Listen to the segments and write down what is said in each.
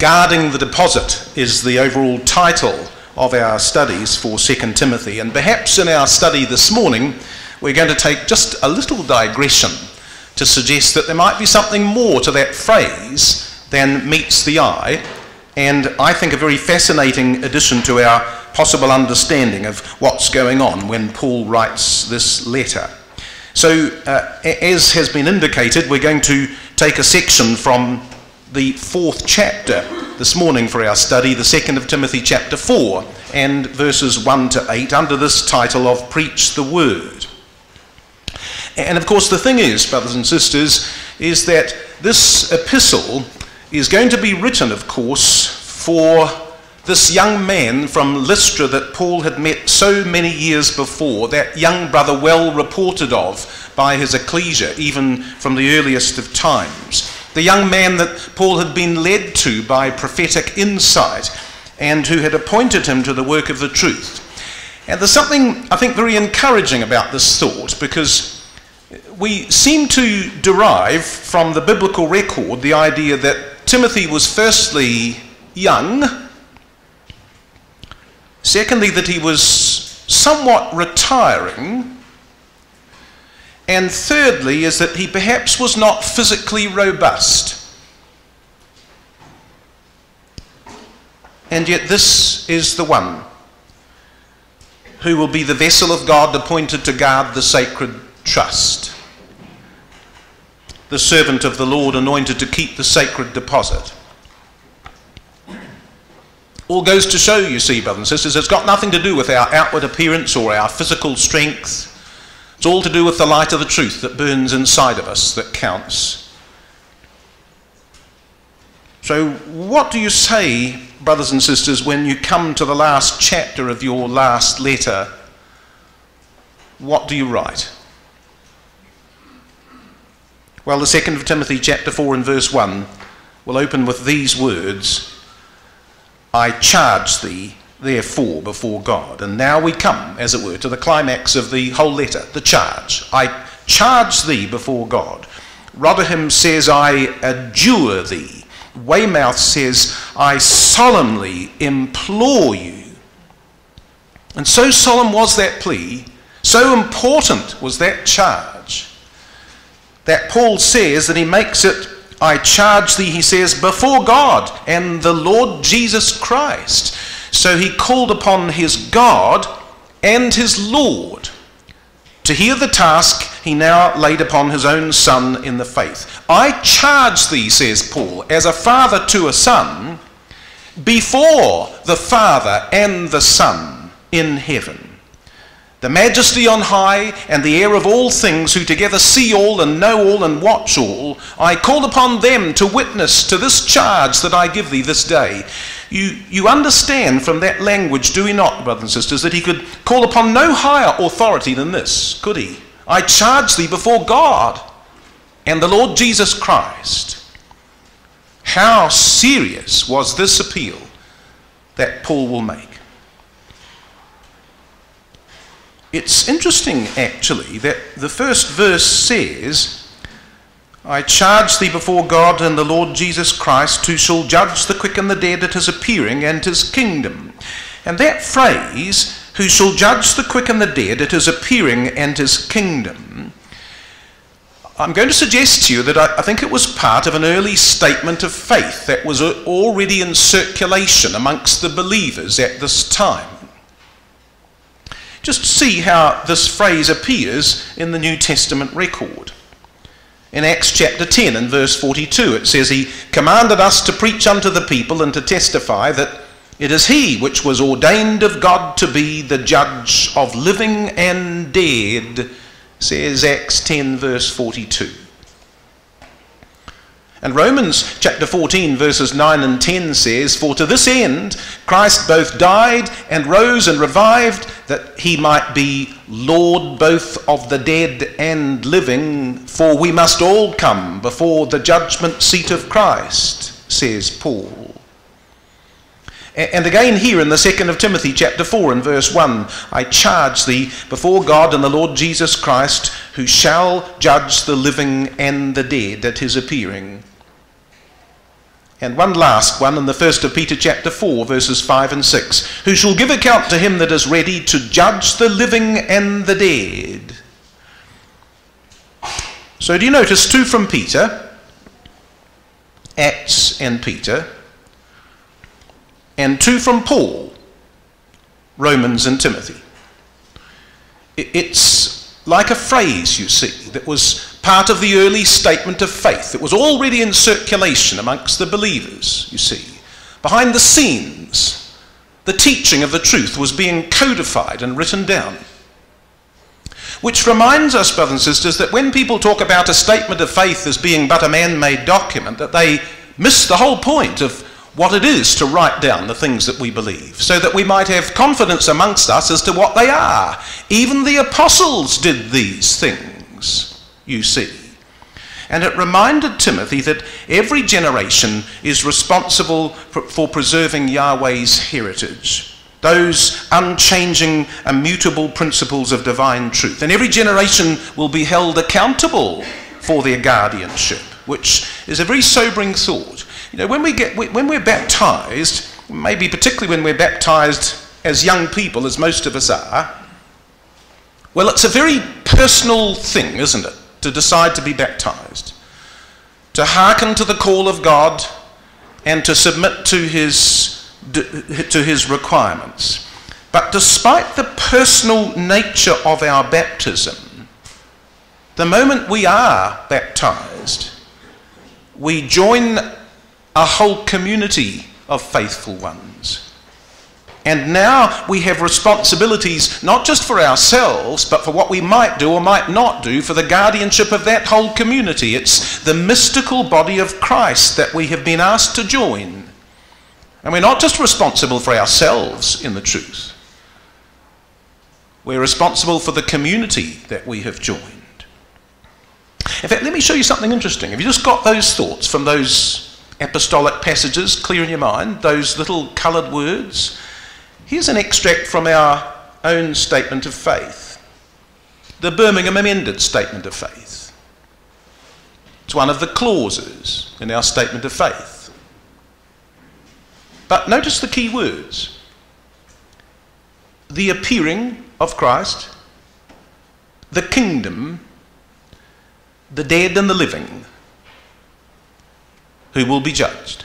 Guarding the Deposit is the overall title of our studies for 2 Timothy. And perhaps in our study this morning, we're going to take just a little digression to suggest that there might be something more to that phrase than meets the eye, and I think a very fascinating addition to our possible understanding of what's going on when Paul writes this letter. So, uh, as has been indicated, we're going to take a section from the fourth chapter this morning for our study, the second of Timothy, chapter 4, and verses 1 to 8, under this title of Preach the Word. And of course, the thing is, brothers and sisters, is that this epistle is going to be written, of course, for this young man from Lystra that Paul had met so many years before, that young brother well reported of by his ecclesia, even from the earliest of times. The young man that Paul had been led to by prophetic insight and who had appointed him to the work of the truth. And there's something, I think, very encouraging about this thought because we seem to derive from the biblical record the idea that Timothy was firstly young, secondly, that he was somewhat retiring, and thirdly, is that he perhaps was not physically robust. And yet, this is the one who will be the vessel of God appointed to guard the sacred trust, the servant of the Lord anointed to keep the sacred deposit. All goes to show, you see, brothers and sisters, it's got nothing to do with our outward appearance or our physical strength it's all to do with the light of the truth that burns inside of us that counts. So, what do you say, brothers and sisters, when you come to the last chapter of your last letter? What do you write? Well, the second of Timothy, chapter 4, and verse 1, will open with these words I charge thee therefore, before God. And now we come, as it were, to the climax of the whole letter, the charge. I charge thee before God. Rotherham says, I adjure thee. Weymouth says, I solemnly implore you. And so solemn was that plea, so important was that charge, that Paul says that he makes it, I charge thee, he says, before God and the Lord Jesus Christ. So he called upon his God and his Lord to hear the task he now laid upon his own son in the faith. I charge thee, says Paul, as a father to a son, before the Father and the Son in heaven the majesty on high and the heir of all things, who together see all and know all and watch all, I call upon them to witness to this charge that I give thee this day. You, you understand from that language, do we not, brothers and sisters, that he could call upon no higher authority than this, could he? I charge thee before God and the Lord Jesus Christ. How serious was this appeal that Paul will make? It's interesting, actually, that the first verse says, I charge thee before God and the Lord Jesus Christ, who shall judge the quick and the dead at his appearing and his kingdom. And that phrase, who shall judge the quick and the dead at his appearing and his kingdom, I'm going to suggest to you that I, I, think it was part of an early statement of faith that was already in circulation amongst the believers at this time. Just see how this phrase appears in the New Testament record. In Acts chapter 10 and verse 42, it says, He commanded us to preach unto the people and to testify that it is He which was ordained of God to be the judge of living and dead, says Acts 10 verse 42. And Romans chapter 14, verses 9 and 10 says, For to this end Christ both died and rose and revived, that he might be Lord both of the dead and living, for we must all come before the judgment seat of Christ, says Paul. And again, here in the second of Timothy, chapter 4, and verse 1, I charge thee before God and the Lord Jesus Christ, who shall judge the living and the dead at his appearing. And one last one in the first of Peter chapter 4, verses 5 and 6. Who shall give account to him that is ready to judge the living and the dead. So do you notice two from Peter, Acts and Peter, and two from Paul, Romans and Timothy. It's like a phrase, you see, that was part of the early statement of faith. It was already in circulation amongst the believers, you see. Behind the scenes, the teaching of the truth was being codified and written down. Which reminds us, brothers and sisters, that when people talk about a statement of faith as being but a man made document, that they miss the whole point of what it is to write down the things that we believe, so that we might have confidence amongst us as to what they are. Even the apostles did these things, you see. And it reminded Timothy that every generation is responsible for preserving Yahweh's heritage those unchanging, immutable principles of divine truth. And every generation will be held accountable for their guardianship, which is a very sobering thought. You know, when, we get, when we're baptized, maybe particularly when we're baptized as young people, as most of us are, well, it's a very personal thing, isn't it, to decide to be baptized, to hearken to the call of God and to submit to his to his requirements. But despite the personal nature of our baptism, the moment we are baptized, we join a whole community of faithful ones. And now we have responsibilities not just for ourselves, but for what we might do or might not do for the guardianship of that whole community. It's the mystical body of Christ that we have been asked to join. And we're not just responsible for ourselves in the truth, we're responsible for the community that we have joined. In fact, let me show you something interesting. Have you just got those thoughts from those apostolic passages clear in your mind, those little coloured words? Here's an extract from our own statement of faith the Birmingham Amended Statement of Faith. It's one of the clauses in our statement of faith. But notice the key words the appearing of Christ, the kingdom, the dead and the living, who will be judged.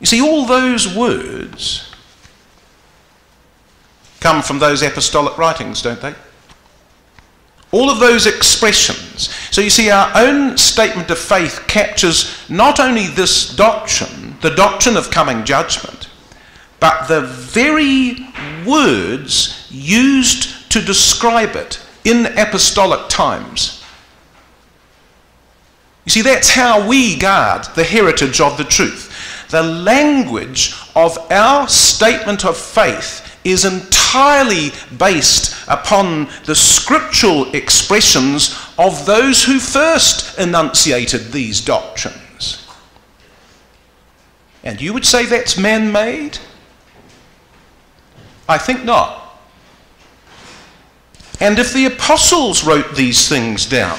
You see, all those words come from those apostolic writings, don't they? All of those expressions. So you see, our own statement of faith captures not only this doctrine, the doctrine of coming judgment, but the very words used to describe it in apostolic times. You see, that's how we guard the heritage of the truth. The language of our statement of faith is entirely based upon the scriptural expressions of those who first enunciated these doctrines. And you would say that's man made? I think not. And if the apostles wrote these things down,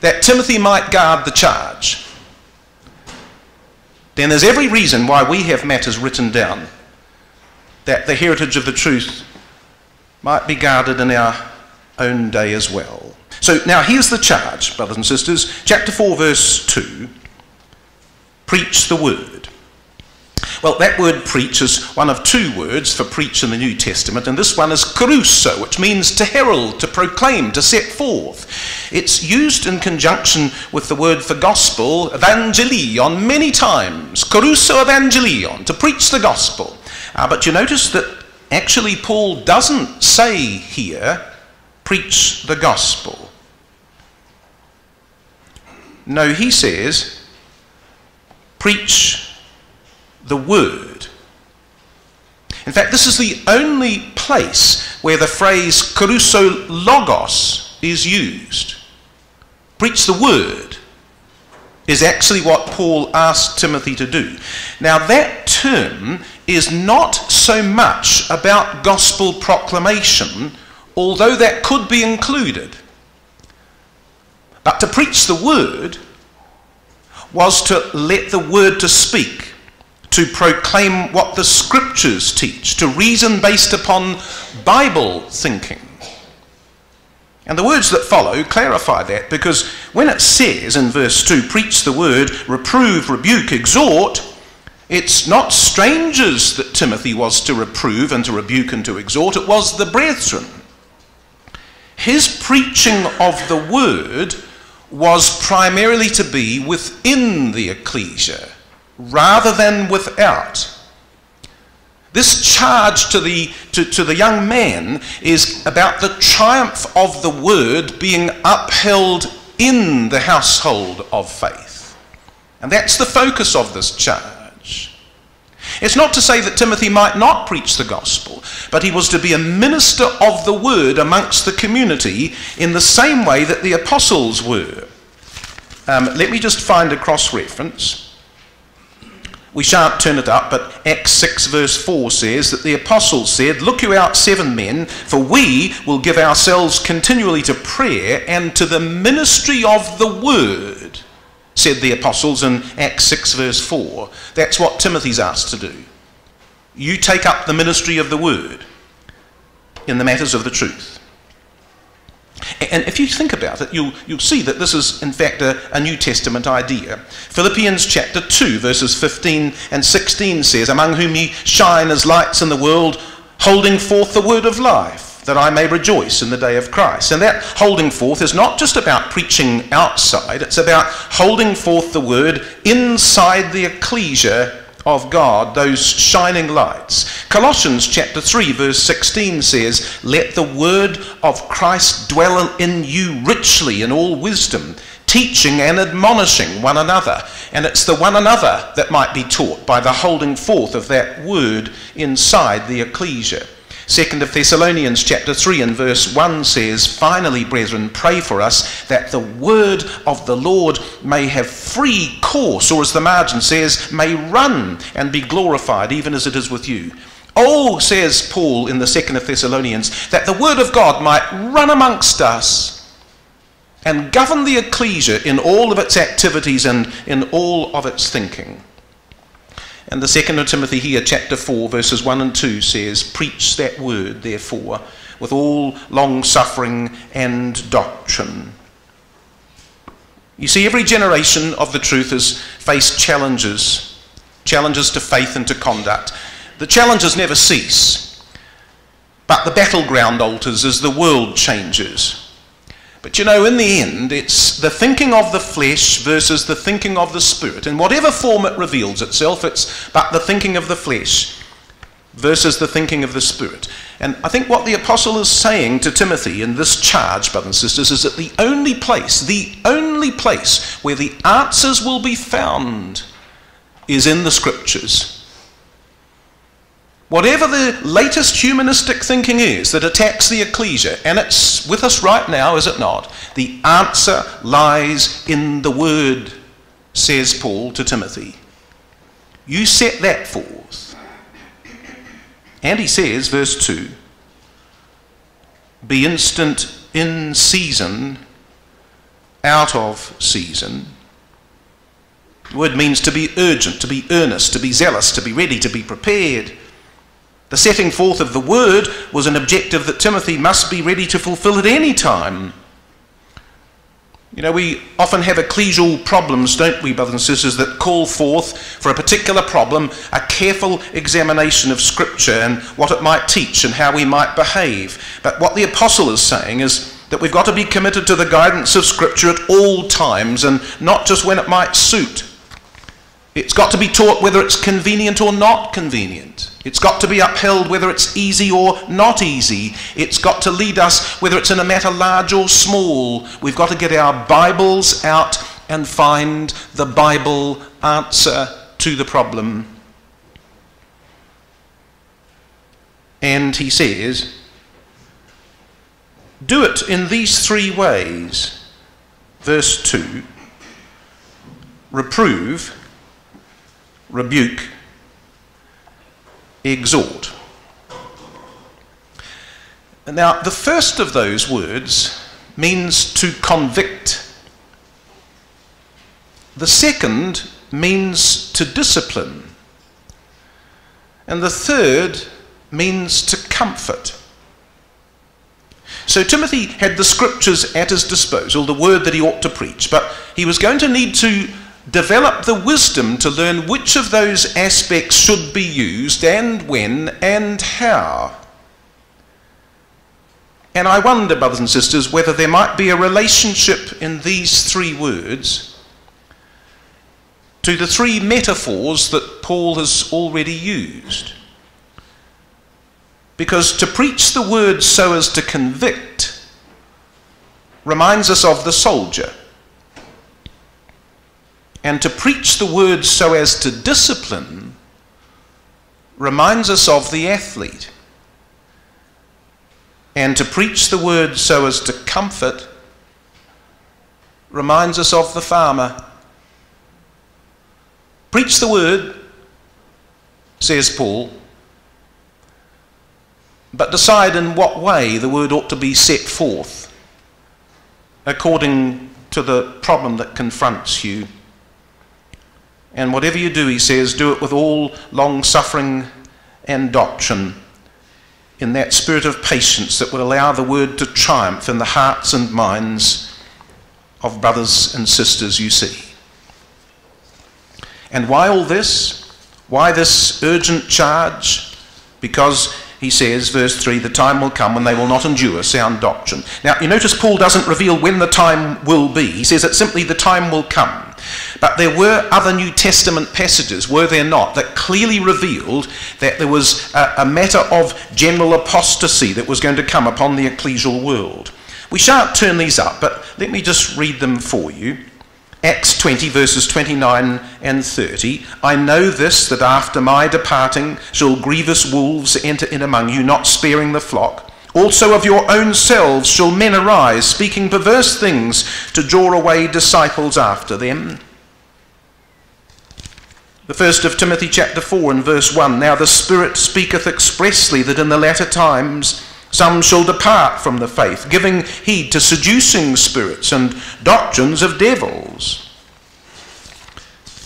that Timothy might guard the charge, then there's every reason why we have matters written down that the heritage of the truth might be guarded in our own day as well. So now here's the charge, brothers and sisters. Chapter 4, verse 2 preach the word. Well, that word preach is one of two words for preach in the New Testament, and this one is kerusso, which means to herald, to proclaim, to set forth. It's used in conjunction with the word for gospel, evangelion, many times. Kerusso evangelion, to preach the gospel. Uh, but you notice that actually Paul doesn't say here, preach the gospel. No, he says, preach the word. In fact, this is the only place where the phrase kerusso logos is used. Preach the word is actually what Paul asked Timothy to do. Now, that term is not so much about gospel proclamation, although that could be included. But to preach the word was to let the word to speak, to proclaim what the scriptures teach, to reason based upon Bible thinking. And the words that follow clarify that because when it says in verse 2, preach the word, reprove, rebuke, exhort, it's not strangers that Timothy was to reprove and to rebuke and to exhort, it was the brethren. His preaching of the word was primarily to be within the ecclesia rather than without. This charge to the, to, to the young man is about the triumph of the word being upheld in the household of faith. And that's the focus of this charge. It's not to say that Timothy might not preach the gospel, but he was to be a minister of the word amongst the community in the same way that the apostles were. Um, let me just find a cross reference. We shan't turn it up, but Acts 6, verse 4 says that the apostles said, Look you out, seven men, for we will give ourselves continually to prayer and to the ministry of the word, said the apostles in Acts 6, verse 4. That's what Timothy's asked to do. You take up the ministry of the word in the matters of the truth. And if you think about it, you'll, you'll see that this is, in fact, a, a, New Testament idea. Philippians chapter 2, verses 15 and 16 says, Among whom ye shine as lights in the world, holding forth the word of life, that I may rejoice in the day of Christ. And that holding forth is not just about preaching outside, it's about holding forth the word inside the ecclesia of God, those shining lights. Colossians chapter 3 verse 16 says, "Let the word of Christ dwell in you richly in all wisdom, teaching and admonishing one another." And it's the one another that might be taught by the holding forth of that word inside the ecclesia. Second of Thessalonians chapter 3 and verse 1 says, Finally, brethren, pray for us that the word of the Lord may have free course, or as the margin says, may run and be glorified, even as it is with you. Oh, says Paul in the second of Thessalonians, that the word of God might run amongst us and govern the ecclesia in all of its activities and in all of its thinking. And the second of Timothy here, chapter 4, verses 1 and 2 says, Preach that word, therefore, with all long suffering and doctrine. You see, every generation of the truth has faced challenges, challenges to faith and to conduct. The challenges never cease, but the battleground alters as the world changes. But you know, in the end, it's the thinking of the flesh versus the thinking of the spirit. In whatever form it reveals itself, it's but the thinking of the flesh versus the thinking of the spirit. And I think what the apostle is saying to Timothy in this charge, brothers and sisters, is that the only place, the only place where the answers will be found is in the scriptures. Whatever the latest humanistic thinking is that attacks the ecclesia, and it's with us right now, is it not? The answer lies in the word, says Paul to Timothy. You set that forth. And he says, verse 2 Be instant in season, out of season. The word means to be urgent, to be earnest, to be zealous, to be ready, to be prepared. The setting forth of the word was an objective that Timothy must be ready to fulfill at any time. You know, we often have ecclesial problems, don't we, brothers and sisters, that call forth for a particular problem a careful examination of Scripture and what it might teach and how we might behave. But what the apostle is saying is that we've got to be committed to the guidance of Scripture at all times and not just when it might suit. It's got to be taught whether it's convenient or not convenient. It's got to be upheld whether it's easy or not easy. It's got to lead us whether it's in a matter large or small. We've got to get our Bibles out and find the Bible answer to the problem. And he says, do it in these three ways. Verse 2 reprove rebuke, exhort. Now, the first of those words means to convict. The second means to discipline. And the third means to comfort. So Timothy had the scriptures at his disposal, the word that he ought to preach, but he was going to need to develop the wisdom to learn which of those aspects should be used and when and how. And I wonder, brothers and sisters, whether there might be a relationship in these three words to the three metaphors that Paul has already used. Because to preach the word so as to convict reminds us of the soldier. And to preach the word so as to discipline reminds us of the athlete. And to preach the word so as to comfort reminds us of the farmer. Preach the word, says Paul, but decide in what way the word ought to be set forth according to the problem that confronts you. And whatever you do, he says, do it with all long suffering and doctrine, in that spirit of patience that would allow the word to triumph in the hearts and minds of brothers and sisters you see. And why all this? Why this urgent charge? Because he says, verse 3, the time will come when they will not endure sound doctrine. Now, you notice Paul doesn't reveal when the time will be. He says that simply the time will come. But there were other New Testament passages, were there not, that clearly revealed that there was a, a matter of general apostasy that was going to come upon the ecclesial world. We shan't turn these up, but let me just read them for you. Acts 20, verses 29 and 30. I know this, that after my departing shall grievous wolves enter in among you, not sparing the flock. Also of your own selves shall men arise, speaking perverse things to draw away disciples after them. The first of Timothy chapter 4 and verse 1. Now the Spirit speaketh expressly that in the latter times some shall depart from the faith, giving heed to seducing spirits and doctrines of devils.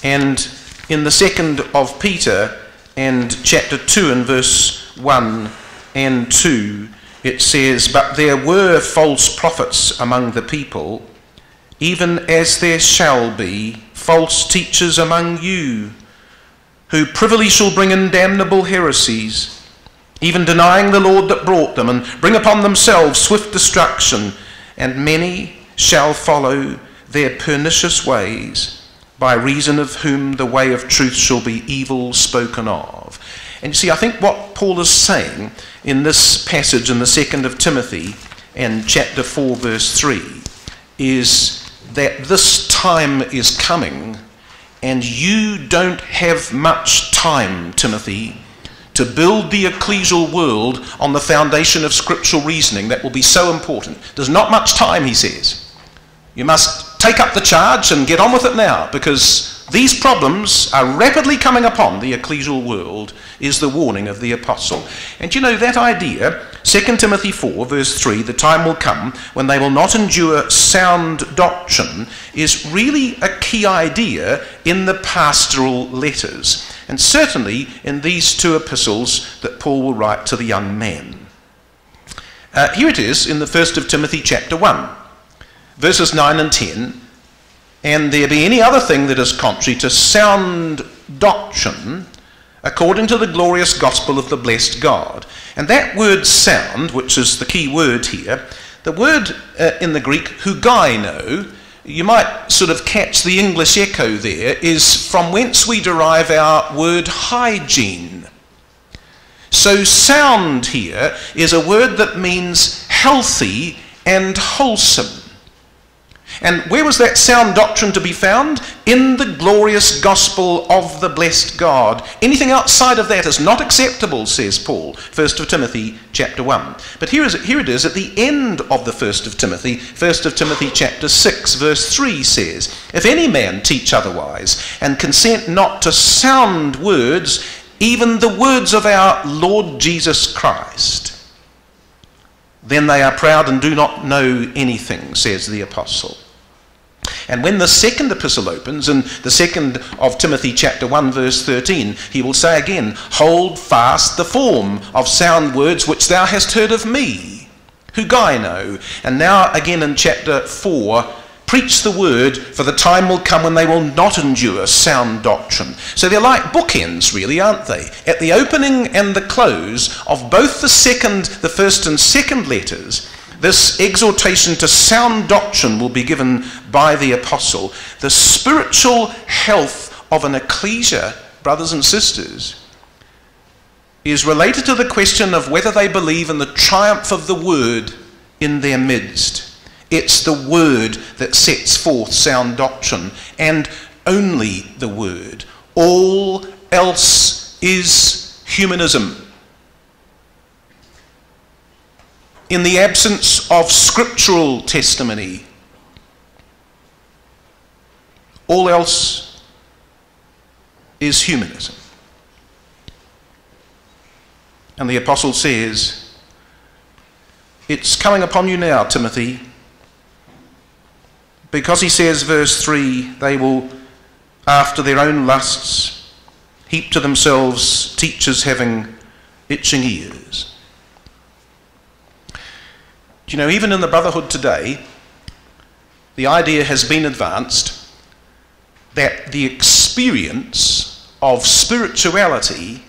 And in the second of Peter and chapter 2 and verse 1 and 2, it says, But there were false prophets among the people, even as there shall be false teachers among you, who privily shall bring in damnable heresies even denying the Lord that brought them, and bring upon themselves swift destruction, and many shall follow their pernicious ways, by reason of whom the way of truth shall be evil spoken of. And you see, I think what Paul is saying in this passage in the second of Timothy and chapter 4, verse 3, is that this time is coming, and you don't have much time, Timothy, to build the ecclesial world on the foundation of scriptural reasoning that will be so important. There's not much time, he says. You must take up the charge and get on with it now because these problems are rapidly coming upon the ecclesial world, is the warning of the apostle. And you know that idea, 2 Timothy 4, verse 3, the time will come when they will not endure sound doctrine, is really a key idea in the pastoral letters and certainly in these two epistles that Paul will write to the young men. Uh, here it is in the first of Timothy chapter 1, verses 9 and 10. And there be any other thing that is contrary to sound doctrine, according to the glorious gospel of the blessed God. And that word sound, which is the key word here, the word uh, in the Greek, hugaino, you might sort of catch the English echo there, is from whence we derive our word hygiene. So, sound here is a word that means healthy and wholesome. And where was that sound doctrine to be found? In the glorious gospel of the blessed God. Anything outside of that is not acceptable, says Paul, 1 of Timothy chapter 1. But here, is, here it is at the end of the 1st of Timothy, 1st of Timothy chapter 6, verse 3 says, If any man teach otherwise, and consent not to sound words, even the words of our Lord Jesus Christ, then they are proud and do not know anything, says the apostle. And when the second epistle opens, in the second of Timothy chapter 1 verse 13, he will say again, Hold fast the form of sound words which thou hast heard of me, hugaino. And now again in chapter 4, Preach the word, for the time will come when they will not endure sound doctrine. So they're like bookends, really, aren't they? At the opening and the close of both the second, the first and second letters, this exhortation to sound doctrine will be given by the apostle. The spiritual health of an ecclesia, brothers and sisters, is related to the question of whether they believe in the triumph of the word in their midst. It's the word that sets forth sound doctrine, and only the word. All else is humanism. In the absence of scriptural testimony, all else is humanism. And the apostle says, It's coming upon you now, Timothy because he says, verse 3, they will, after their own lusts, heap to themselves teachers having itching ears. You know, even in the Brotherhood today, the idea has been advanced that the experience of spirituality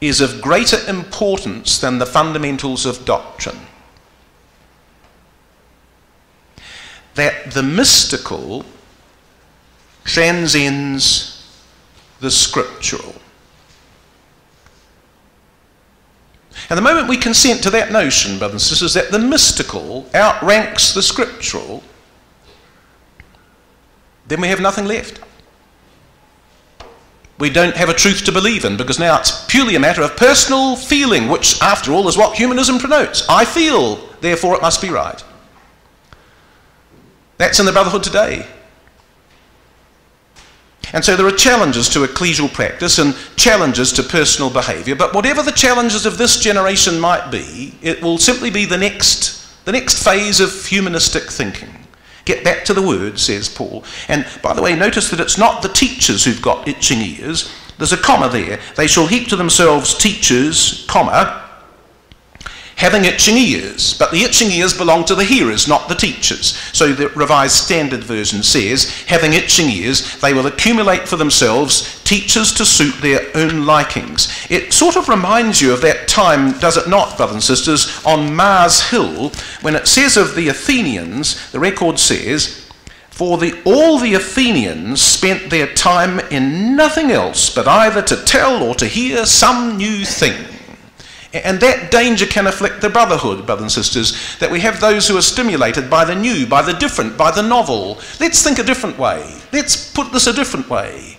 is of greater importance than the fundamentals of doctrine. that the mystical transcends the scriptural. And the moment we consent to that notion, brothers and sisters, that the mystical outranks the scriptural, then we have nothing left. We don't have a truth to believe in because now it's purely a matter of personal feeling, which, after all, is what humanism promotes. I feel, therefore it must be right. That's in the Brotherhood today. And so there are challenges to ecclesial practice and challenges to personal behaviour, but whatever the challenges of this generation might be, it will simply be the next, the next phase of humanistic thinking. Get back to the word, says Paul. And by the way, notice that it's not the teachers who've got itching ears. There's a comma there. They shall heap to themselves teachers, comma, having itching ears, but the itching ears belong to the hearers, not the teachers. So the Revised Standard Version says, having itching ears, they will accumulate for themselves teachers to suit their own likings. It sort of reminds you of that time, does it not, brothers and sisters, on Mars Hill, when it says of the Athenians, the record says, for the, all the Athenians spent their time in nothing else but either to tell or to hear some new thing. And that danger can afflict the brotherhood, brothers and sisters, that we have those who are stimulated by the new, by the different, by the novel. Let's think a different way. Let's put this a different way.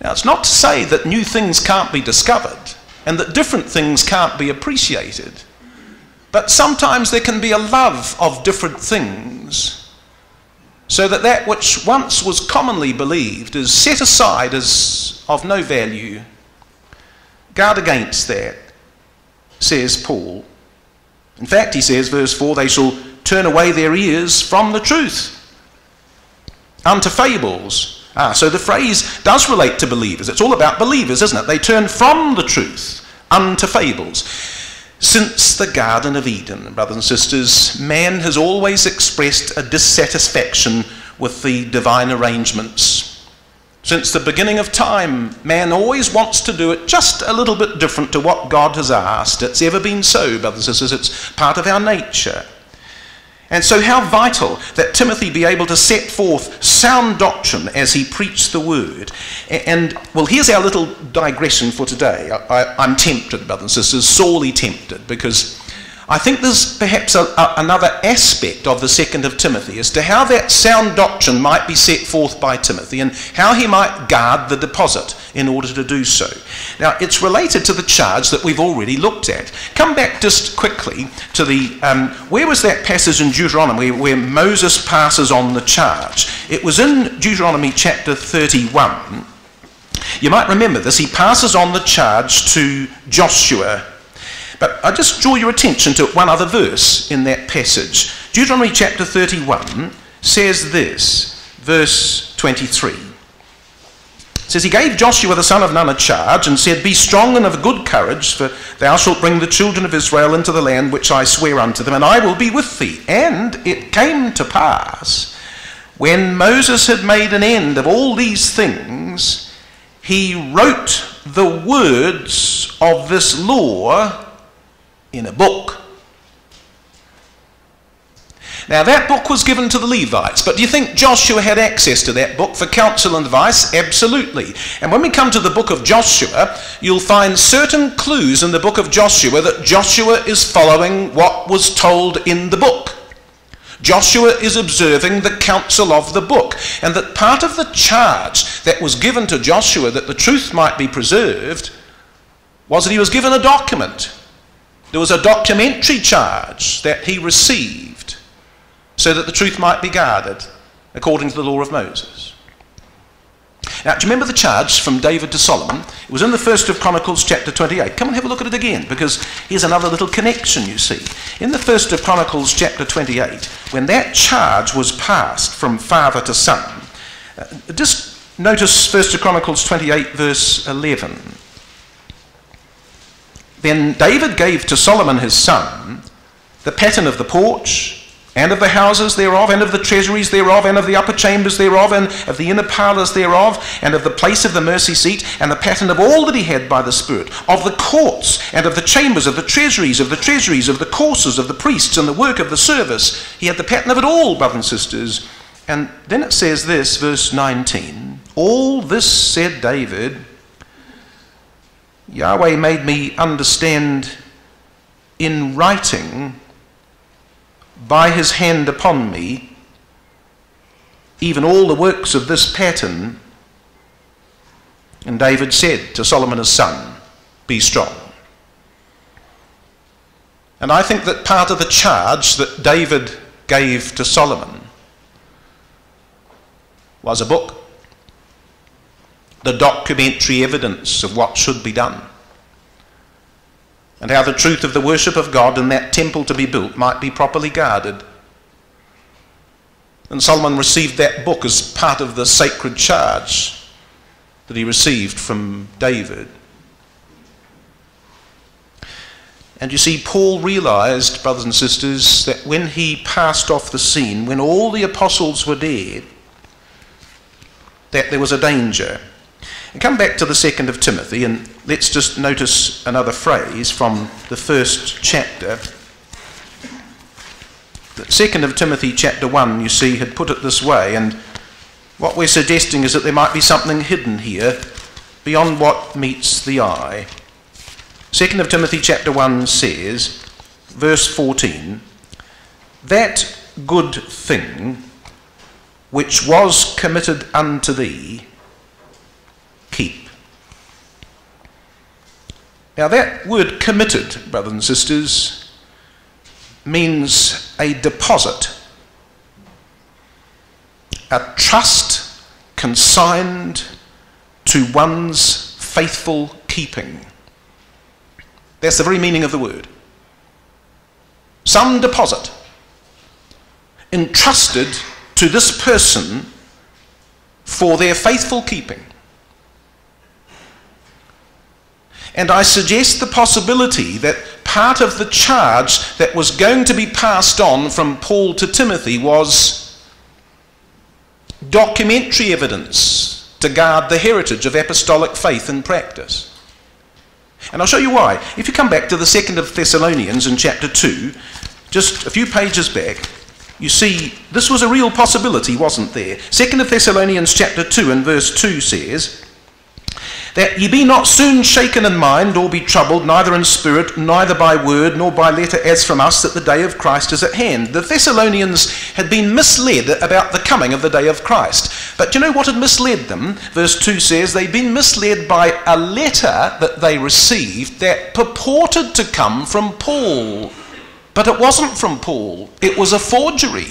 Now, it's not to say that new things can't be discovered and that different things can't be appreciated. But sometimes there can be a love of different things, so that that which once was commonly believed is set aside as of no value. Guard against that says Paul. In fact, he says, verse 4, they shall turn away their ears from the truth unto fables. Ah, so the phrase does relate to believers. It's all about believers, isn't it? They turn from the truth unto fables. Since the Garden of Eden, brothers and sisters, man has always expressed a dissatisfaction with the divine arrangements since the beginning of time, man always wants to do it just a little bit different to what God has asked. It's ever been so, brothers and sisters. It's part of our nature. And so, how vital that Timothy be able to set forth sound doctrine as he preached the word. And, well, here's our little digression for today. I, am tempted, brothers and sisters, sorely tempted, because I think there's perhaps a, a, another aspect of the second of Timothy as to how that sound doctrine might be set forth by Timothy and how he might guard the deposit in order to do so. Now, it's related to the charge that we've already looked at. Come back just quickly to the, um, where was that passage in Deuteronomy where, where Moses passes on the charge? It was in Deuteronomy chapter 31. You might remember this. He passes on the charge to Joshua but I just draw your attention to one other verse in that passage. Deuteronomy chapter 31 says this, verse 23. It says, He gave Joshua the son of Nun a charge and said, Be strong and of good courage, for thou shalt bring the children of Israel into the land which I swear unto them, and I will be with thee. And it came to pass, when Moses had made an end of all these things, he wrote the words of this law in a book now, that book was given to the Levites, but do you think Joshua had access to that book for counsel and advice? Absolutely. And when we come to the book of Joshua, you'll find certain clues in the book of Joshua that Joshua is following what was told in the book. Joshua is observing the counsel of the book, and that part of the charge that was given to Joshua that the truth might be preserved was that he was given a document. There was a documentary charge that he received so that the truth might be guarded according to the law of Moses. Now, do you remember the charge from David to Solomon? It was in the first of Chronicles, chapter 28. Come and have a look at it again, because here's another little connection you see. In the first of Chronicles, chapter 28, when that charge was passed from father to son, uh, just notice first of Chronicles 28, verse 11. Then David gave to Solomon his son the pattern of the porch, and of the houses thereof, and of the treasuries thereof, and of the upper chambers thereof, and of the inner parlours thereof, and of the place of the mercy seat, and the pattern of all that he had by the Spirit, of the courts, and of the chambers, of the treasuries, of the treasuries, of the courses, of the priests, and the work of the service. He had the pattern of it all, brothers and sisters. And then it says this, verse 19 All this said David, Yahweh made me understand in writing by his hand upon me, even all the works of this pattern. And David said to Solomon his son, Be strong. And I think that part of the charge that David gave to Solomon was a book, the documentary evidence of what should be done and how the truth of the worship of God and that temple to be built might be properly guarded. And Solomon received that book as part of the sacred charge that he received from David. And you see, Paul realized, brothers and sisters, that when he passed off the scene, when all the apostles were dead, that there was a danger. Come back to the second of Timothy, and let's just notice another phrase from the first chapter. The second of Timothy, chapter 1, you see, had put it this way, and what we're suggesting is that there might be something hidden here beyond what meets the eye. Second of Timothy, chapter 1 says, verse 14, that good thing which was committed unto thee keep. Now, that word committed, brothers and sisters, means a deposit, a trust consigned to one's faithful keeping. That's the very meaning of the word. Some deposit entrusted to this person for their faithful keeping. And I suggest the possibility that part of the charge that was going to be passed on from Paul to Timothy was documentary evidence to guard the heritage of apostolic faith and practice. And I'll show you why. If you come back to the second of Thessalonians in chapter 2, just a few pages back, you see this was a real possibility, wasn't there? Second of Thessalonians chapter 2 and verse 2 says, that ye be not soon shaken in mind, or be troubled, neither in spirit, neither by word, nor by letter, as from us, that the day of Christ is at hand. The Thessalonians had been misled about the coming of the day of Christ. But do you know what had misled them? Verse 2 says they'd been misled by a letter that they received that purported to come from Paul. But it wasn't from Paul, it was a forgery.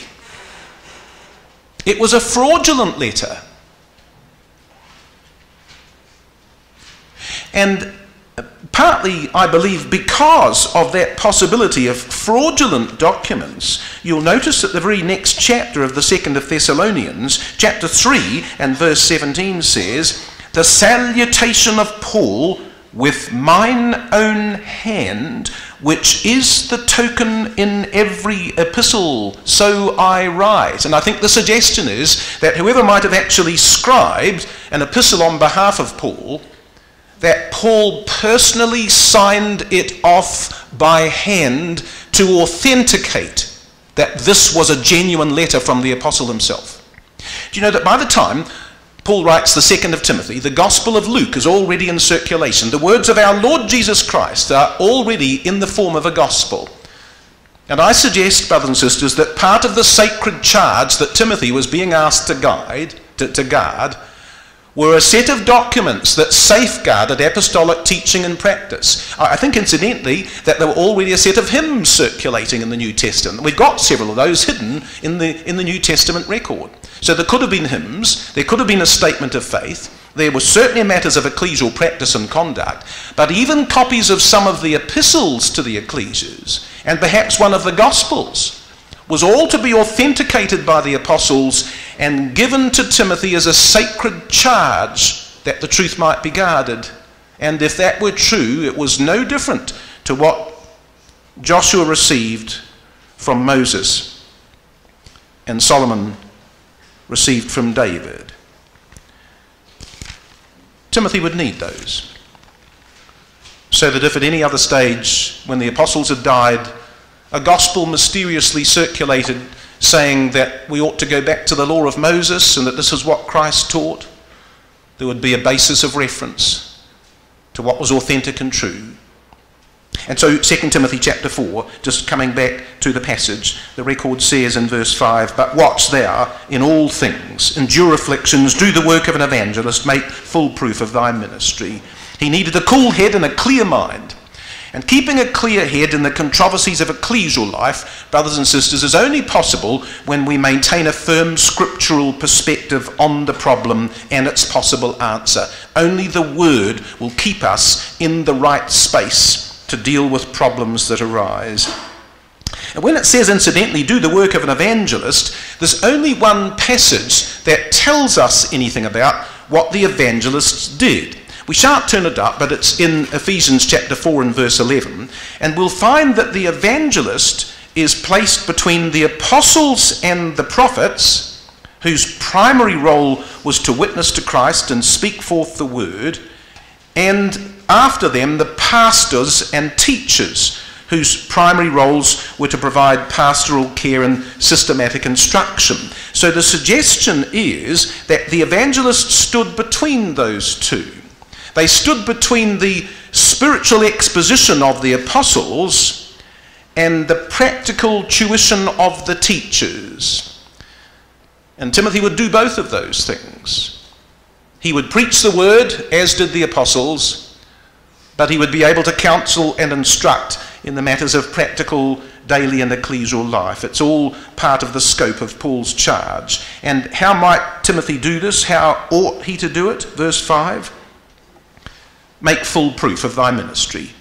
It was a fraudulent letter. And partly, I believe, because of that possibility of fraudulent documents, you'll notice that the very next chapter of the second of Thessalonians, chapter 3 and verse 17 says, The salutation of Paul with mine own hand, which is the token in every epistle, so I write. And I think the suggestion is that whoever might have actually scribed an epistle on behalf of Paul, that Paul personally signed it off by hand to authenticate that this was a genuine letter from the apostle himself. Do you know that by the time Paul writes the second of Timothy, the Gospel of Luke is already in circulation. The words of our Lord Jesus Christ are already in the form of a gospel. And I suggest, brothers and sisters, that part of the sacred charge that Timothy was being asked to guide, to, to guard, were a set of documents that safeguarded apostolic teaching and practice. I think, incidentally, that there were already a set of hymns circulating in the New Testament. We've got several of those hidden in the, in the New Testament record. So there could have been hymns, there could have been a statement of faith, there were certainly matters of ecclesial practice and conduct, but even copies of some of the epistles to the ecclesias, and perhaps one of the Gospels, was all to be authenticated by the apostles and given to Timothy as a sacred charge that the truth might be guarded. And if that were true, it was no different to what Joshua received from Moses and Solomon received from David. Timothy would need those. So that if at any other stage, when the apostles had died, a gospel mysteriously circulated saying that we ought to go back to the law of Moses and that this is what Christ taught, there would be a basis of reference to what was authentic and true. And so 2 Timothy chapter 4, just coming back to the passage, the record says in verse 5, But watch thou in all things, endure afflictions, do the work of an evangelist, make full proof of thy ministry. He needed a cool head and a clear mind. And keeping a clear head in the controversies of ecclesial life, brothers and sisters, is only possible when we maintain a firm scriptural perspective on the problem and its possible answer. Only the Word will keep us in the right space to deal with problems that arise. And when it says, incidentally, do the work of an evangelist, there's only one passage that tells us anything about what the evangelists did. We shan't turn it up, but it's in Ephesians chapter 4 and verse 11. And we'll find that the evangelist is placed between the apostles and the prophets, whose primary role was to witness to Christ and speak forth the word, and after them, the pastors and teachers, whose primary roles were to provide pastoral care and systematic instruction. So the suggestion is that the evangelist stood between those two. They stood between the spiritual exposition of the apostles and the practical tuition of the teachers. And Timothy would do both of those things. He would preach the word, as did the apostles, but he would be able to counsel and instruct in the matters of practical daily and ecclesial life. It's all part of the scope of Paul's charge. And how might Timothy do this? How ought he to do it? Verse 5 make full proof of thy ministry.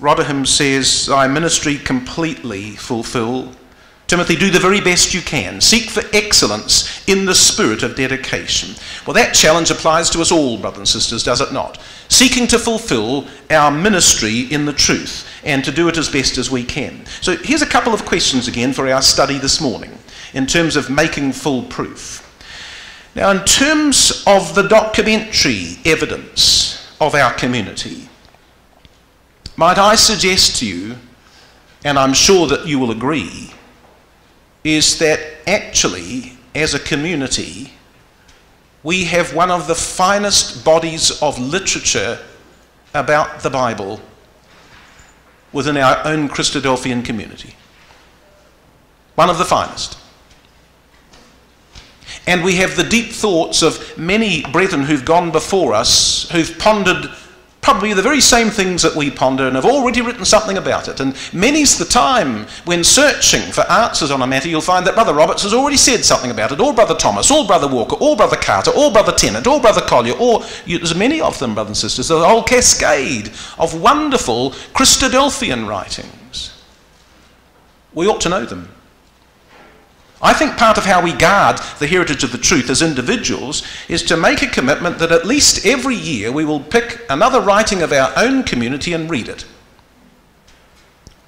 Rotherham says, Thy ministry completely fulfill. Timothy, do the very best you can. Seek for excellence in the spirit of dedication. Well, that challenge applies to us all, brothers and sisters, does it not? Seeking to fulfill our ministry in the truth and to do it as best as we can. So here's a couple of questions again for our study this morning in terms of making full proof. Now, in terms of the documentary evidence of our community, might I suggest to you, and I'm sure that you will agree, is that actually, as a community, we have one of the finest bodies of literature about the Bible within our own Christadelphian community. One of the finest. And we have the deep thoughts of many brethren who've gone before us, who've pondered probably the very same things that we ponder and have already written something about it. And many's the time when searching for answers on a matter, you'll find that Brother Roberts has already said something about it, or Brother Thomas, or Brother Walker, or Brother Carter, or Brother Tennant, or Brother Collier, or you, there's many of them, brothers and sisters. There's a whole cascade of wonderful Christadelphian writings. we ought to know them. I think part of how we guard the heritage of the truth as individuals is to make a commitment that at least every year we will pick another writing of our own community and read it.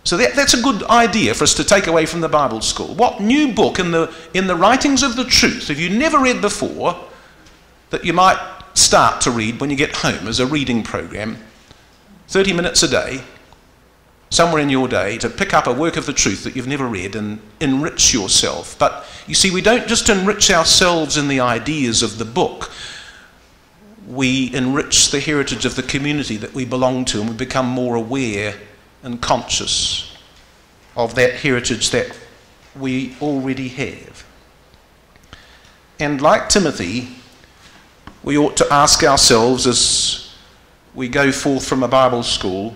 So that, that's a good idea for us to take away from the Bible school. What new book in the, in the writings of the truth have you never read before that you might start to read when you get home as a reading program? 30 minutes a day, somewhere in your day, to pick up a work of the truth that you've never read and enrich yourself. But you see, we don't just enrich ourselves in the ideas of the book, we enrich the heritage of the community that we belong to and we become more aware and conscious of that heritage that we already have. And like Timothy, we ought to ask ourselves as we go forth from a Bible school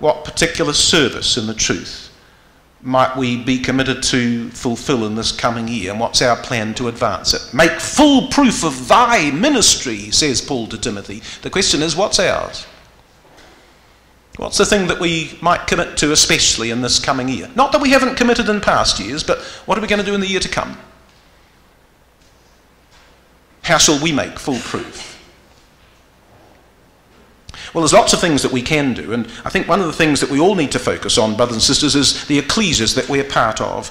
what particular service in the truth might we be committed to fulfill in this coming year, and what's our plan to advance it? Make full proof of thy ministry, says Paul to Timothy. The question is, what's ours? What's the thing that we might commit to, especially in this coming year? Not that we haven't committed in past years, but what are we going to do in the year to come? How shall we make full proof? Well, there's lots of things that we can do, and I think one of the things that we all need to focus on, brothers and sisters, is the ecclesias that we're part of.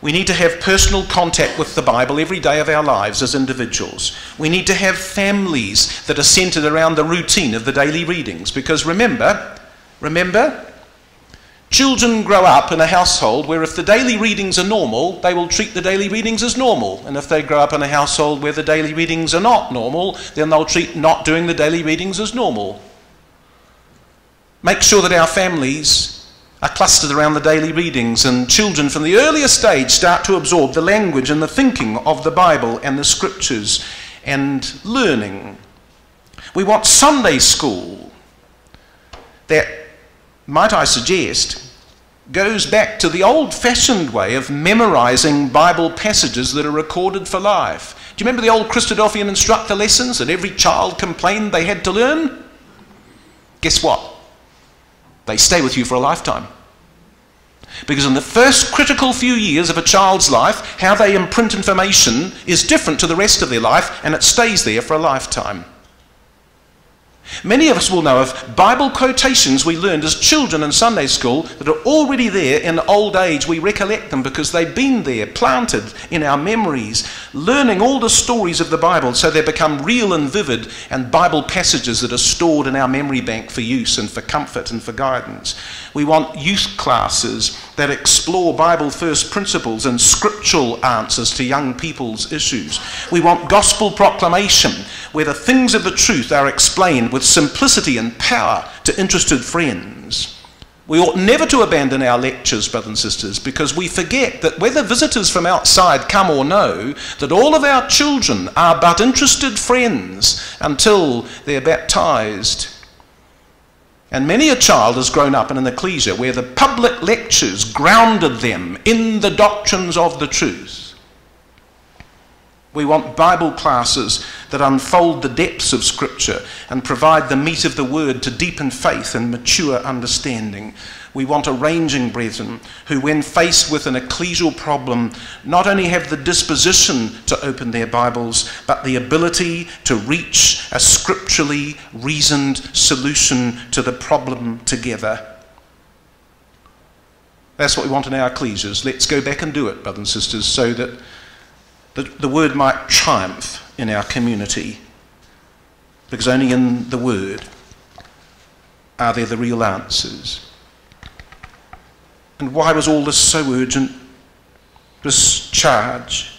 We need to have personal contact with the Bible every day of our lives as individuals. We need to have families that are centered around the routine of the daily readings, because remember, Remember? Children grow up in a household where if the daily readings are normal, they will treat the daily readings as normal. And if they grow up in a household where the daily readings are not normal, then they'll treat not doing the daily readings as normal. Make sure that our families are clustered around the daily readings and children from the earliest age start to absorb the language and the thinking of the Bible and the scriptures and learning. We want Sunday school that might I suggest, goes back to the old fashioned way of memorizing Bible passages that are recorded for life. Do you remember the old Christadelphian instructor lessons that every child complained they had to learn? Guess what? They stay with you for a lifetime. Because in the first critical few years of a child's life, how they imprint information is different to the rest of their life and it stays there for a lifetime. Many of us will know of Bible quotations we learned as children in Sunday school that are already there in old age. We recollect them because they've been there, planted in our memories, learning all the stories of the Bible so they become real and vivid and Bible passages that are stored in our memory bank for use and for comfort and for guidance. We want youth classes that explore Bible first principles and scriptural answers to young people's issues. We want gospel proclamation where the things of the truth are explained with simplicity and power to interested friends. We ought never to abandon our lectures, brothers and sisters, because we forget that whether visitors from outside come or no, that all of our children are but interested friends until they're baptized. And many a child has grown up in an ecclesia where the public lectures grounded them in the doctrines of the truth. We want Bible classes that unfold the depths of Scripture and provide the meat of the Word to deepen faith and mature understanding. We want arranging brethren who, when faced with an ecclesial problem, not only have the disposition to open their Bibles, but the ability to reach a scripturally reasoned solution to the problem together. That's what we want in our ecclesias. Let's go back and do it, brothers and sisters, so that that the word might triumph in our community. Because only in the word are there the real answers. And why was all this so urgent? This charge.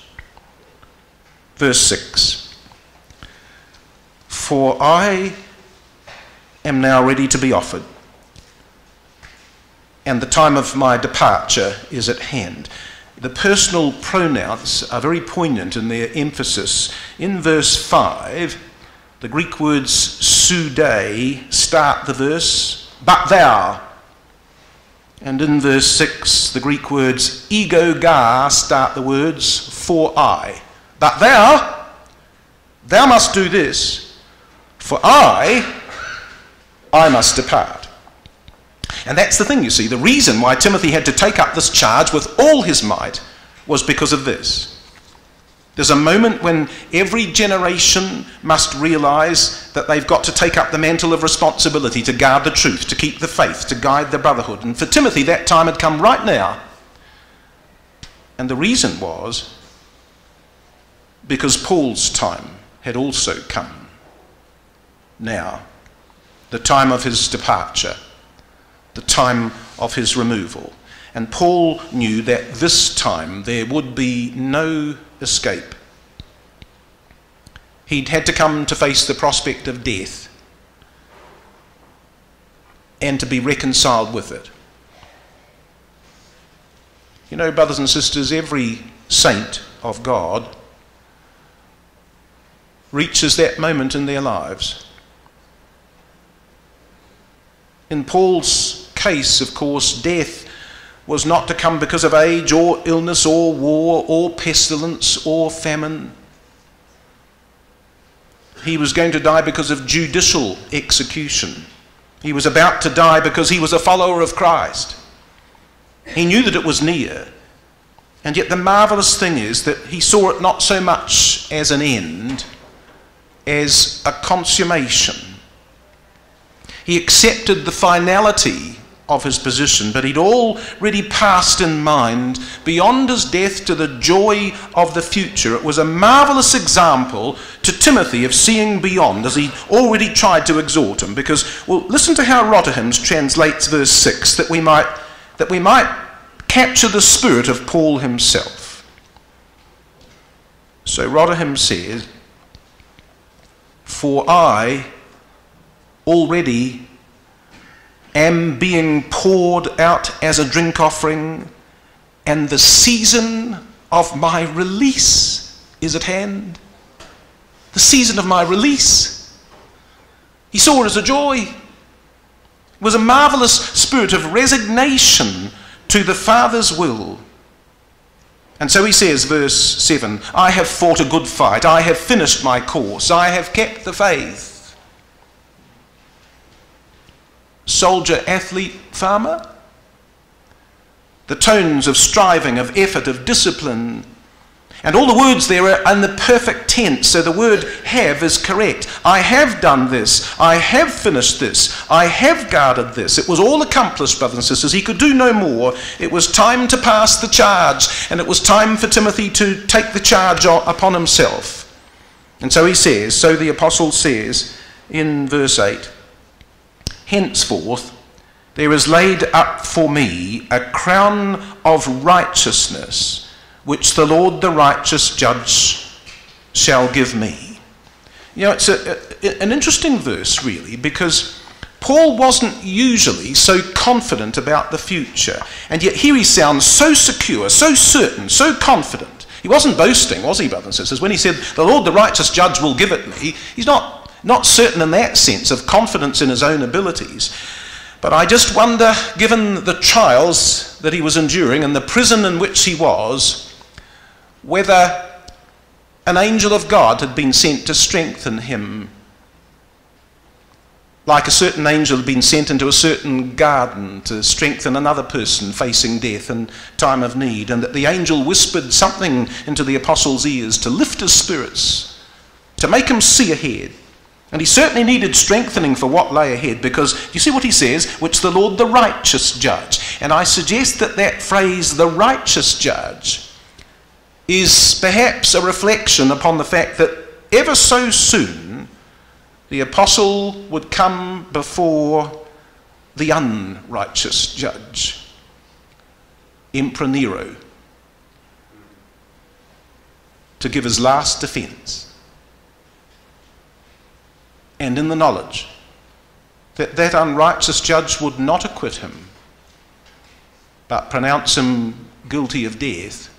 Verse 6 For I am now ready to be offered, and the time of my departure is at hand. The personal pronouns are very poignant in their emphasis. In verse 5, the Greek words sude start the verse, but thou. And in verse 6, the Greek words ego gar start the words for I. But thou, thou must do this, for I, I must depart. And that's the thing, you see. The reason why Timothy had to take up this charge with all his might was because of this. There's a moment when every generation must realize that they've got to take up the mantle of responsibility to guard the truth, to keep the faith, to guide the brotherhood. And for Timothy, that time had come right now. And the reason was because Paul's time had also come now, the time of his departure, the time of his removal. And Paul knew that this time there would be no escape. He'd had to come to face the prospect of death and to be reconciled with it. You know, brothers and sisters, every saint of God reaches that moment in their lives. In Paul's case, of course, death was not to come because of age or illness or war or pestilence or famine. He was going to die because of judicial execution. He was about to die because he was a follower of Christ. He knew that it was near. And yet, the marvelous thing is that he saw it not so much as an end as a consummation. He accepted the finality of his position, but he'd already passed in mind beyond his death to the joy of the future. It was a marvelous example to Timothy of seeing beyond as he already tried to exhort him. Because, well, listen to how Rotherhams translates verse 6 that we might, that we might capture the spirit of Paul himself. So Rotherham says, For I already am being poured out as a drink offering, and the season of my release is at hand. The season of my release. He saw it as a joy. It was a marvelous spirit of resignation to the Father's will. And so he says, verse 7 I have fought a good fight, I have finished my course, I have kept the faith soldier, athlete, farmer? The tones of striving, of effort, of discipline. And all the words there are in the perfect tense, so the word have is correct. I have done this. I have finished this. I have guarded this. It was all accomplished, brothers and sisters. He could do no more. It was time to pass the charge, and it was time for Timothy to take the charge upon himself. And so he says, so the apostle says in verse 8 Henceforth, there is laid up for me a crown of righteousness, which the Lord the righteous judge shall give me. You know, it's a, a, an interesting verse, really, because Paul wasn't usually so confident about the future, and yet here he sounds so secure, so certain, so confident. He wasn't boasting, was he, brothers and sisters? When he said, The Lord the righteous judge will give it me, he's not not certain in that sense of confidence in his own abilities. But I just wonder, given the trials that he was enduring and the prison in which he was, whether an angel of God had been sent to strengthen him, like a certain angel had been sent into a certain garden to strengthen another person facing death in time of need, and that the angel whispered something into the apostle's ears to lift his spirits, to make him see ahead. And he certainly needed strengthening for what lay ahead because you see what he says, which the Lord the righteous judge. And I suggest that that phrase, the righteous judge, is perhaps a reflection upon the fact that ever so soon the apostle would come before the unrighteous judge, Emperor Nero, to give his last defense and in the knowledge that that unrighteous judge would not acquit him, but pronounce him guilty of death.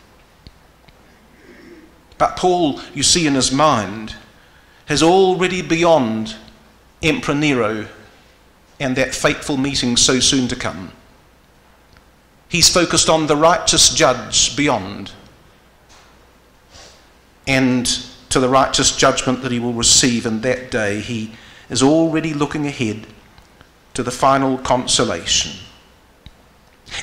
But Paul, you see in his mind, has already beyond Emperor Nero and that fateful meeting so soon to come. He's focused on the righteous judge beyond and to the righteous judgment that he will receive in that day, he is already looking ahead to the final consolation.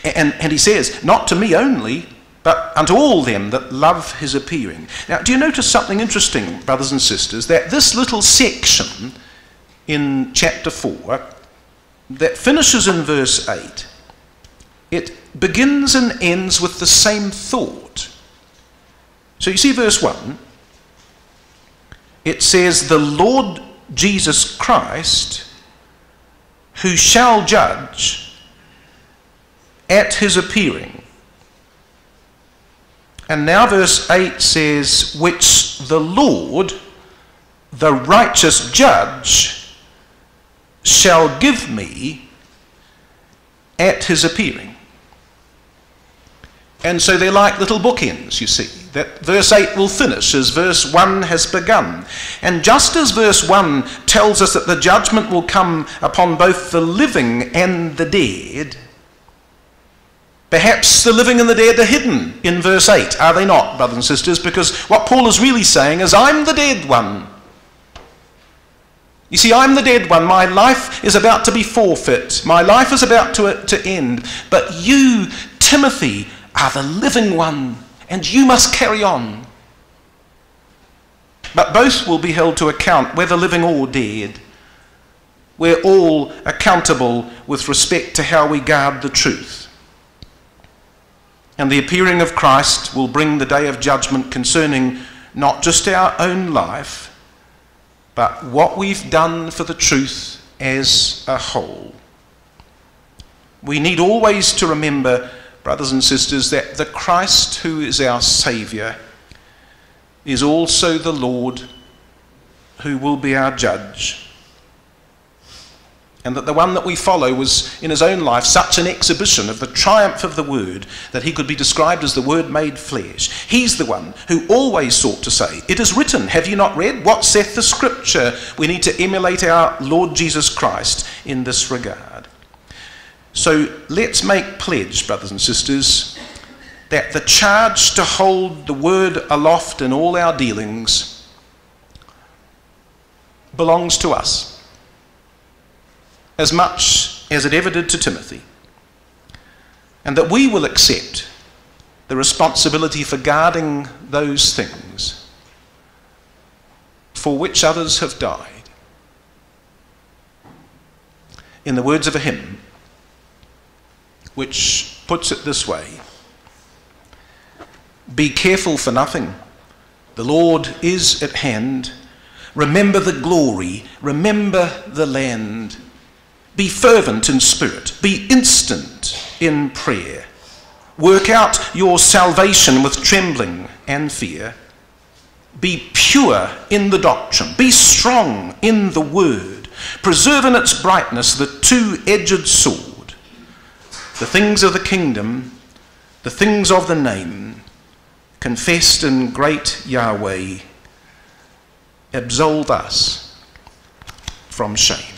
And, and he says, Not to me only, but unto all them that love his appearing. Now, do you notice something interesting, brothers and sisters, that this little section in chapter 4 that finishes in verse 8, it begins and ends with the same thought. So you see verse 1, it says, The Lord Jesus Christ, who shall judge at his appearing. And now verse 8 says, Which the Lord, the righteous judge, shall give me at his appearing. And so they're like little bookends, you see. That verse 8 will finish as verse 1 has begun. And just as verse 1 tells us that the judgment will come upon both the living and the dead, perhaps the living and the dead are hidden in verse 8, are they not, brothers and sisters? Because what Paul is really saying is, I'm the dead one. You see, I'm the dead one. My life is about to be forfeit. My life is about to, to end. But you, Timothy, are the living one, and you must carry on. But both will be held to account, whether living or dead. We're all accountable with respect to how we guard the truth. And the appearing of Christ will bring the day of judgment concerning not just our own life, but what we've done for the truth as a whole. We need always to remember brothers and sisters, that the Christ who is our Saviour is also the Lord who will be our judge. And that the one that we follow was in his own life such an exhibition of the triumph of the Word that he could be described as the Word made flesh. He's the one who always sought to say, It is written, have you not read? What saith the Scripture? We need to emulate our Lord Jesus Christ in this regard. So let's make pledge, brothers and sisters, that the charge to hold the word aloft in all our dealings belongs to us as much as it ever did to Timothy, and that we will accept the responsibility for guarding those things for which others have died. In the words of a hymn, which puts it this way Be careful for nothing. The Lord is at hand. Remember the glory, remember the land. Be fervent in spirit, be instant in prayer. Work out your salvation with trembling and fear. Be pure in the doctrine, be strong in the word. Preserve in its brightness the two edged sword the things of the kingdom, the things of the name, confessed in great Yahweh, absolve us from shame.